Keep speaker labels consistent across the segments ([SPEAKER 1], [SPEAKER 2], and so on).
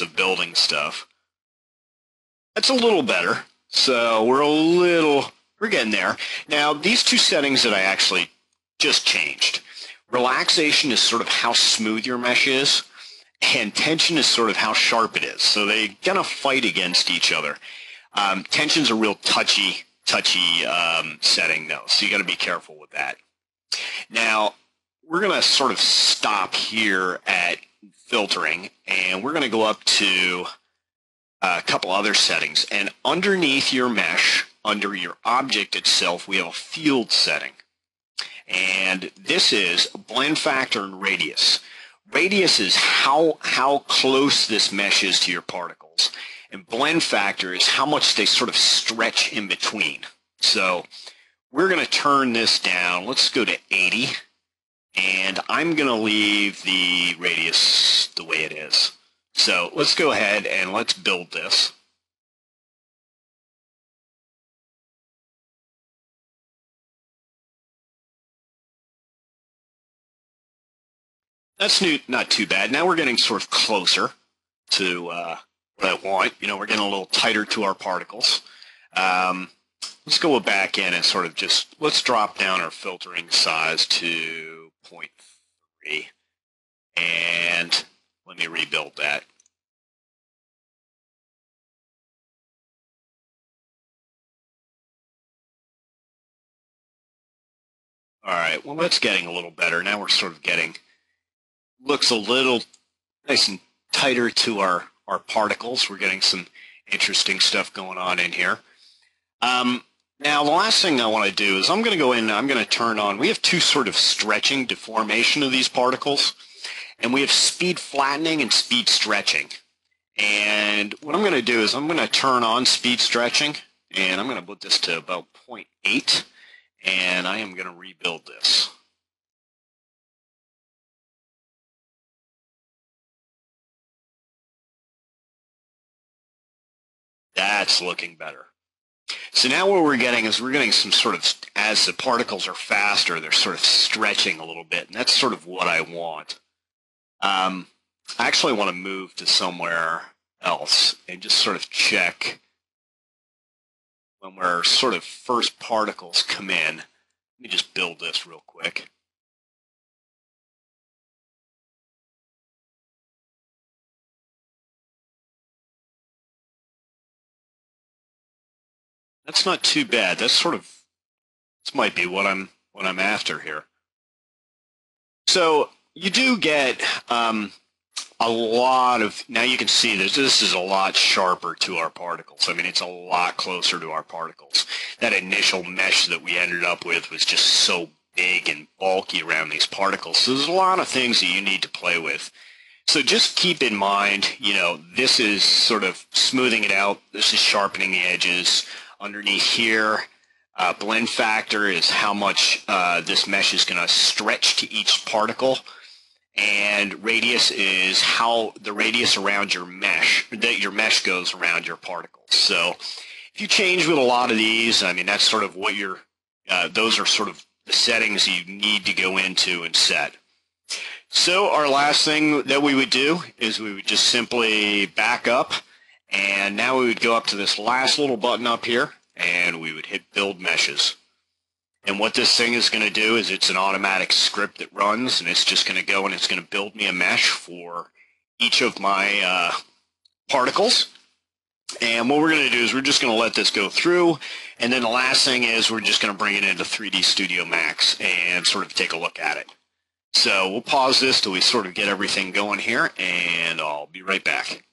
[SPEAKER 1] of building stuff. That's a little better. So we're a little, we're getting there. Now, these two settings that I actually just changed. Relaxation is sort of how smooth your mesh is, and tension is sort of how sharp it is. So they kind of fight against each other. Um, tension's a real touchy, touchy um, setting, though, so you got to be careful with that. Now, we're going to sort of stop here at filtering, and we're going to go up to a couple other settings. And underneath your mesh, under your object itself, we have a field setting. And this is blend factor and radius. Radius is how, how close this mesh is to your particles. And blend factor is how much they sort of stretch in between. So we're going to turn this down. Let's go to 80. And I'm going to leave the radius the way it is. So let's go ahead and let's build this. That's new, not too bad. Now we're getting sort of closer to uh, what I want. You know, we're getting a little tighter to our particles. Um, let's go back in and sort of just, let's drop down our filtering size to 0.3. And let me rebuild that. All right, well, that's getting a little better. Now we're sort of getting, looks a little nice and tighter to our, our particles. We're getting some interesting stuff going on in here. Um, now, the last thing I want to do is I'm going to go in, I'm going to turn on, we have two sort of stretching deformation of these particles. And we have speed flattening and speed stretching. And what I'm going to do is I'm going to turn on speed stretching, and I'm going to put this to about 0.8, and I am going to rebuild this. That's looking better. So now what we're getting is we're getting some sort of, as the particles are faster, they're sort of stretching a little bit, and that's sort of what I want. Um, I actually want to move to somewhere else and just sort of check when we're sort of first particles come in. Let me just build this real quick. That's not too bad. That's sort of this might be what I'm what I'm after here. So you do get um, a lot of, now you can see that this is a lot sharper to our particles. I mean, it's a lot closer to our particles. That initial mesh that we ended up with was just so big and bulky around these particles. So there's a lot of things that you need to play with. So just keep in mind, you know, this is sort of smoothing it out. This is sharpening the edges. Underneath here, uh, blend factor is how much uh, this mesh is going to stretch to each particle and radius is how the radius around your mesh that your mesh goes around your particles. So if you change with a lot of these, I mean that's sort of what you're. Uh, those are sort of the settings you need to go into and set. So our last thing that we would do is we would just simply back up and now we would go up to this last little button up here and we would hit build meshes. And what this thing is going to do is it's an automatic script that runs, and it's just going to go and it's going to build me a mesh for each of my uh, particles. And what we're going to do is we're just going to let this go through. And then the last thing is we're just going to bring it into 3D Studio Max and sort of take a look at it. So we'll pause this till we sort of get everything going here, and I'll be right back.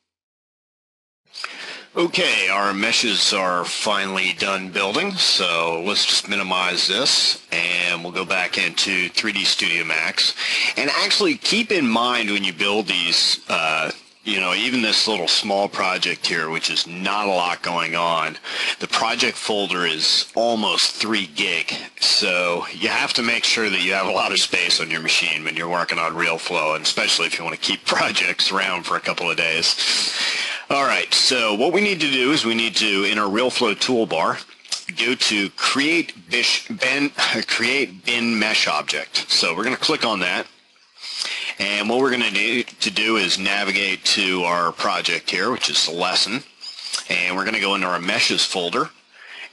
[SPEAKER 1] Okay, our meshes are finally done building, so let's just minimize this and we'll go back into 3D Studio Max. And actually keep in mind when you build these, uh, you know, even this little small project here, which is not a lot going on, the project folder is almost 3 gig. So you have to make sure that you have a lot of space on your machine when you're working on RealFlow, and especially if you want to keep projects around for a couple of days. All right, so what we need to do is we need to, in our RealFlow toolbar, go to create, bish, bin, create bin mesh object. So we're going to click on that. And what we're going to to do is navigate to our project here, which is the lesson. And we're going to go into our meshes folder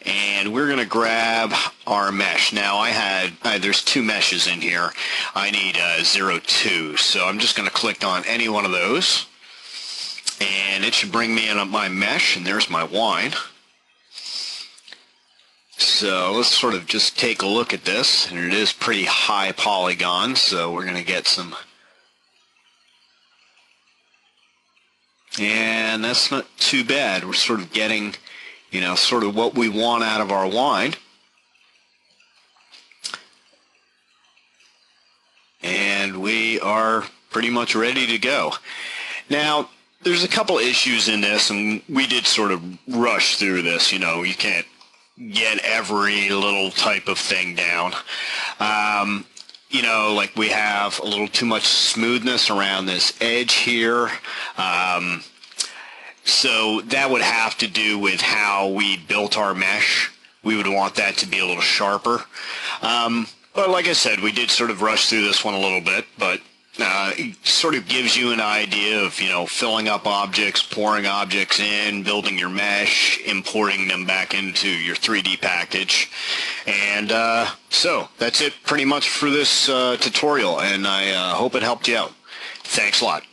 [SPEAKER 1] and we're going to grab our mesh. Now I had, uh, there's two meshes in here. I need uh, 02, so I'm just going to click on any one of those and it should bring me in my mesh and there's my wine. So let's sort of just take a look at this and it is pretty high polygon so we're going to get some and that's not too bad. We're sort of getting you know, sort of what we want out of our wine. And we are pretty much ready to go. Now, there's a couple issues in this, and we did sort of rush through this. You know, you can't get every little type of thing down. Um, you know, like we have a little too much smoothness around this edge here. Um, so that would have to do with how we built our mesh. We would want that to be a little sharper. Um, but like I said, we did sort of rush through this one a little bit, but uh, it sort of gives you an idea of, you know, filling up objects, pouring objects in, building your mesh, importing them back into your 3D package. And uh, so that's it pretty much for this uh, tutorial, and I uh, hope it helped you out. Thanks a lot.